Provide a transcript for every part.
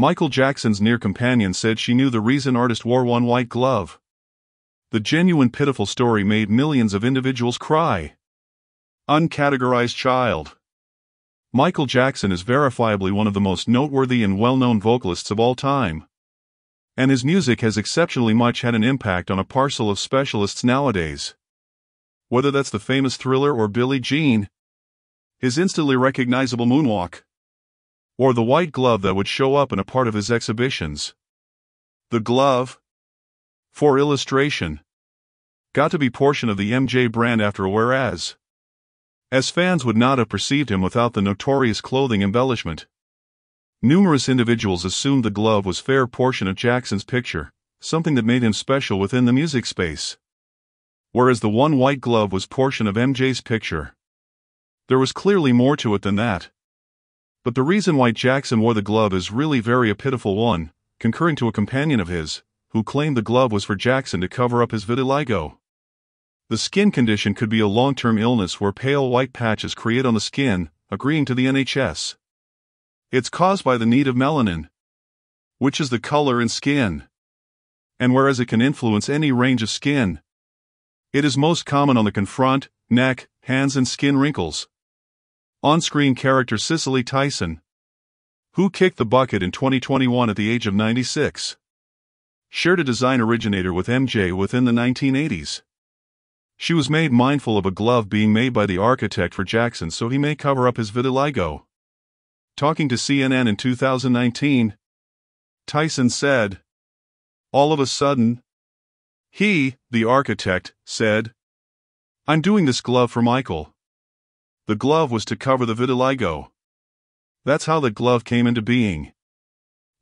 Michael Jackson's near companion said she knew the reason artist wore one white glove. The genuine pitiful story made millions of individuals cry. Uncategorized child. Michael Jackson is verifiably one of the most noteworthy and well known vocalists of all time. And his music has exceptionally much had an impact on a parcel of specialists nowadays. Whether that's the famous thriller or Billie Jean, his instantly recognizable moonwalk, or the white glove that would show up in a part of his exhibitions. The glove, for illustration, got to be portion of the MJ brand after whereas, as fans would not have perceived him without the notorious clothing embellishment. Numerous individuals assumed the glove was fair portion of Jackson's picture, something that made him special within the music space. Whereas the one white glove was portion of MJ's picture. There was clearly more to it than that. But the reason why Jackson wore the glove is really very a pitiful one, concurring to a companion of his, who claimed the glove was for Jackson to cover up his vitiligo. The skin condition could be a long term illness where pale white patches create on the skin, agreeing to the NHS. It's caused by the need of melanin, which is the color in skin. And whereas it can influence any range of skin, it is most common on the confront, neck, hands, and skin wrinkles. On screen character Cicely Tyson, who kicked the bucket in 2021 at the age of 96, shared a design originator with MJ within the 1980s. She was made mindful of a glove being made by the architect for Jackson so he may cover up his vitiligo. Talking to CNN in 2019, Tyson said, All of a sudden, he, the architect, said, I'm doing this glove for Michael. The glove was to cover the vitiligo. That's how the glove came into being.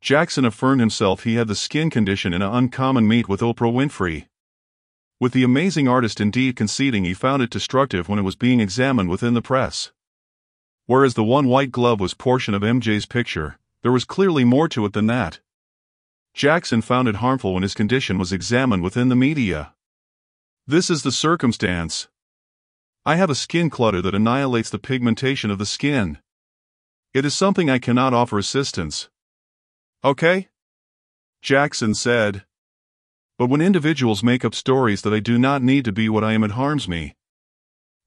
Jackson affirmed himself he had the skin condition in an uncommon meet with Oprah Winfrey. With the amazing artist indeed conceding he found it destructive when it was being examined within the press. Whereas the one white glove was portion of MJ's picture, there was clearly more to it than that. Jackson found it harmful when his condition was examined within the media. This is the circumstance. I have a skin clutter that annihilates the pigmentation of the skin. It is something I cannot offer assistance. Okay? Jackson said. But when individuals make up stories that I do not need to be what I am, it harms me.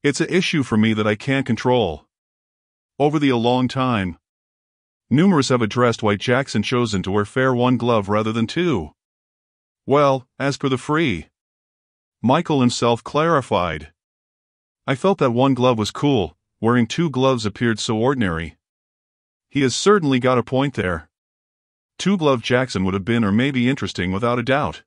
It's a issue for me that I can't control. Over the long time, numerous have addressed why Jackson chosen to wear fair one glove rather than two. Well, as per the free, Michael himself clarified. I felt that one glove was cool, wearing two gloves appeared so ordinary. He has certainly got a point there. Two glove Jackson would have been or maybe interesting without a doubt.